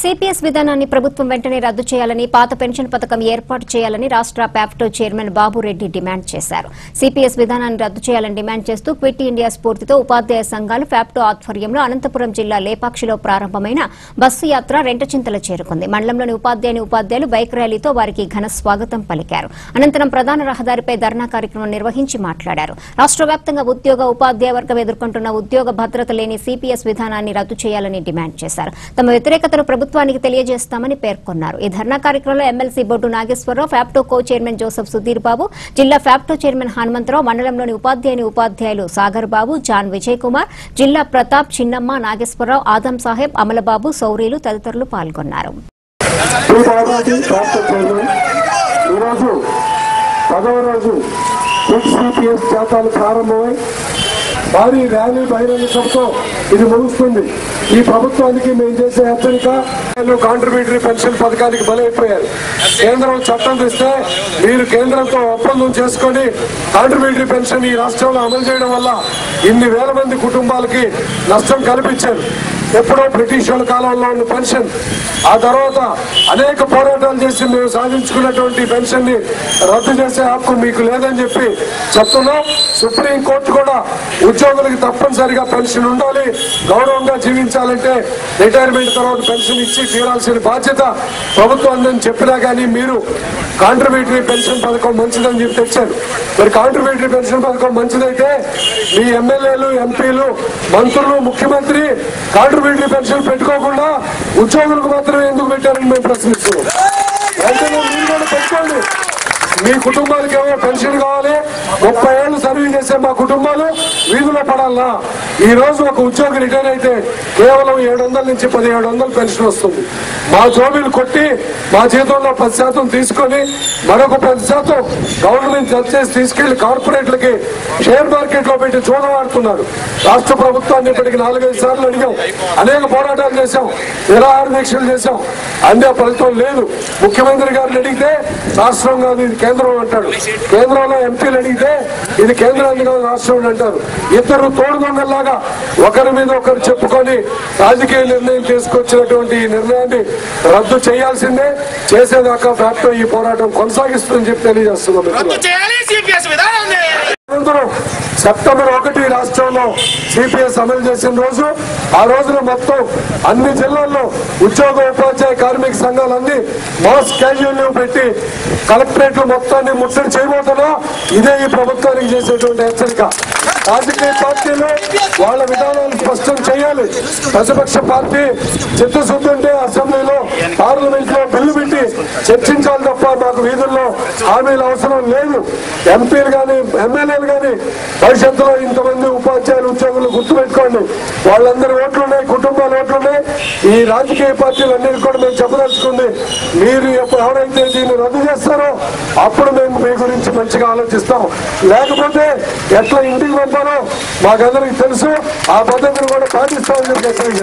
CPS విధానాన్ని ప్రభుత్వం వెంటనే రద్దు చేయాలని పాత పెన్షన్ పథకం ఏర్పాటు చేయాలని రాష్ట్ర ప్యాప్టో చైర్మన్ బాబురెడ్డి డిమాండ్ చేశారు. సిపిఎస్ విధానాన్ని రద్దు చేయాలని డిమాండ్ చేస్తూ క్విట్ ఇండియా స్ఫూర్తితో ఉపాధ్యాయ సంఘాలు ప్యాప్టో ఆధ్వర్యంలో అనంతపురం జిల్లా లేపాక్షిలో ప్రారంభమైన బస్సు యాత్ర రెంటచింతల చేరుకుంది. మండలంలోని ఉపాధ్యాయుని ఉపాధ్యాయులు బైక్ ర్యాలీతో వారికి ఘన స్వాగతం పలికారు. అనంతరం ప్రధాన రహదారిపై ధర్నా కార్యక్రమం నిర్వహించి మాట్లాడారు. రాష్ట్ర వ్యాప్తంగా ఉద్యోగ ఉపాధ్యాయ వర్గం ఎదుర్కొంటున్న ఉద్యోగ భద్రత లేని సిపిఎస్ విధానాన్ని రద్దు చేయాలని డిమాండ్ చేశారు. తమ వ్యతిరేకతను ప్రభుత్వానికి తెలియజేస్తామని పేర్కొన్నారు. ఈ ధర్నా కార్యక్రమంలో MLC Boddu Nageswararao FAPTO co chairman Joseph Sudheer Babu జిల్లా ఫ్యాప్టో చైర్మన్ హనుమంతరావు మండలంలోని ఉపాధ్యాయుని ఉపాధ్యాయులు సాగర్ బాబు జాన్ విజయ్ కుమార్ జిల్లా ప్రతాప్ చిన్నమ్మ నాగేశ్వరరావు ఆదం సాహెబ్ అమలబాబు సౌరీలు తదితరులు పాల్గొన్నారు. పదవ రోజు సిపిఎస్ జాతాలు ప్రారంభమై భారీ ర్యాలీ బహిరంగంతో ఇది ముగుస్తుంది. ఈ ప్రభుత్వానికి మేము చేసే హెచ్చరిక కాంట్రిబ్యూటరీ పెన్షన్ పథకానికి బలైపోయారు కేంద్రం చట్టం తెస్తే మీరు కేంద్రంతో ఒప్పందం చేసుకొని కాంట్రిబ్యూటరీ పెన్షన్ ఈ రాష్ట్రంలో అమలు చేయడం వల్ల ఇన్ని వేల మంది కుటుంబాలకి నష్టం కల్పించారు. ఎప్పుడో బ్రిటిష్ వాళ్ళ కాలంలో ఉన్న పెన్షన్. ఆ తర్వాత అనేక పోరాటాలు చేసి మేము సాధించుకున్నటువంటి పెన్షన్ని రద్దు చేసే హక్కు మీకు లేదని చెప్పి చెప్తున్నాం. సుప్రీం కోర్టు కూడా ఉద్యోగులకు తప్పనిసరిగా పెన్షన్ ఉండాలి గౌరవంగా జీవించాలంటే రిటైర్మెంట్ తర్వాత పెన్షన్ ఇచ్చి తీరాల్సిన బాధ్యత ప్రభుత్వం అని చెప్పినా కానీ మీరు కాంట్రిబ్యూటరీ పెన్షన్ పథకం మంచిదని చెప్పి తెచ్చారు. మరి కాంట్రిబ్యూటరీ పెన్షన్ పథకం మంచిదైతే మీ ఎమ్మెల్యేలు ఎంపీలు మంత్రులు ముఖ్యమంత్రి మిలిటరీ పెన్షన్ పెట్టుకోకుండా ఉద్యోగులకు మాత్రమే ఎందుకు పెట్టారని మేము ప్రశ్నిస్తున్నాం వెంటనే మీరు కూడా పెట్టుకోండి మీ కుటుంబాలకి ఏమో పెన్షన్ కావాలి? ముప్పై ఏళ్ళు సర్వీస్ చేసే మా కుటుంబాలు వీధిలో పడాలా? ఈ రోజు ఒక ఉద్యోగి రిటైర్ అయితే కేవలం ఏడు వందల నుంచి పదిహేడు వందలు పెన్షన్ వస్తుంది. మా జోబీలు కొట్టి మా జీతంలో పది శాతం తీసుకొని మరొక పది శాతం గవర్నమెంట్ జడ్ చేసి తీసుకెళ్ళి కార్పొరేట్లకి షేర్ మార్కెట్లో పెట్టి చూడవాడుతున్నారు. రాష్ట్ర ప్రభుత్వాన్ని ఇప్పటికి నాలుగైదు సార్లు అడిగాం. అనేక పోరాటాలు చేశాం. నిరాహార దీక్షలు చేశాం? అందే ఫలితం లేదు. ముఖ్యమంత్రి గారిని అడిగితే రాష్ట్రం కాదు ఇది కేంద్రం అంటాడు కేంద్రంలో ఎంపీలు అడిగితే ఇది కేంద్రాన్ని కాదు రాష్ట్రం అంటారు. ఇద్దరు తోడు దొంగల్లాగా ఒకరి మీద ఒకరు చెప్పుకొని రాజకీయ నిర్ణయం తీసుకొచ్చినటువంటి ఈ నిర్ణయాన్ని రద్దు చేయాల్సిందే. చేసేదాకా ఫ్యాక్టరీ ఈ పోరాటం కొనసాగిస్తుందని చెప్పి తెలియజేస్తున్నాం సెప్టెంబర్ ఒకటి రాష్ట్రంలో సిపిఎస్ అమలు చేసిన రోజు ఆ రోజున మొత్తం అన్ని జిల్లాల్లో ఉద్యోగ ఉపాధ్యాయ కార్మిక సంఘాలన్నీ మాస్ క్యాజువల్ లీవ్ పెట్టి కలెక్టరేట్లు మొత్తాన్ని ముట్టడి చేయబోతున్నా ఇదే ఈ ప్రభుత్వానికి చేసేటువంటి హెచ్చరిక. రాజకీయ పార్టీలు వాళ్ళ విధానాలు స్పష్టం చేయాలి. ప్రతిపక్ష పార్టీ చిత్తశుద్ధి ఉంటే అసెంబ్లీలో పార్లమెంట్లో బిల్లు పెట్టి చర్చించాలి తప్ప మాకు వీధుల్లో హామీలు అవసరం లేదు. ఎంపీలు కానీ ఎమ్మెల్యేలు కానీ భవిష్యత్తులో ఇంతమంది ఉపాధ్యాయులు ఉద్యోగులు గుర్తుపెట్టుకోండి. వాళ్ళందరి ఓట్లు ఉన్నాయి కుటుంబం ఈ రాజకీయ పార్టీలు కూడా మేము చెప్పదలుచుకుంది. మీరు ఎప్పుడు ఎవరైతే దీన్ని రద్దు చేస్తారో అప్పుడు మేము మీ గురించి మంచిగా ఆలోచిస్తాం. లేకపోతే ఎట్లా ఇంటికి పంపాలో మాకందరికి తెలుసు. ఆ పద్ధతిని కూడా పాటిస్తామని చెప్పి హెచ్చరిక